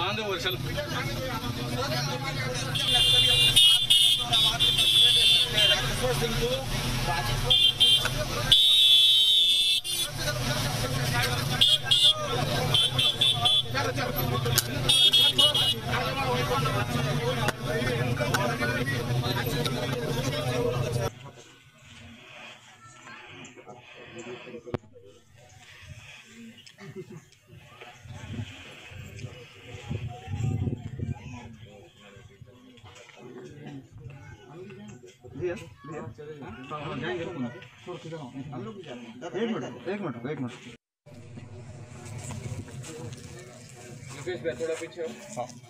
आंदे बोल चल। राजेश्वर सिंह को राजेश्वर एक मिनट एक मिनट एक मिनट थोड़ा पीछे हो।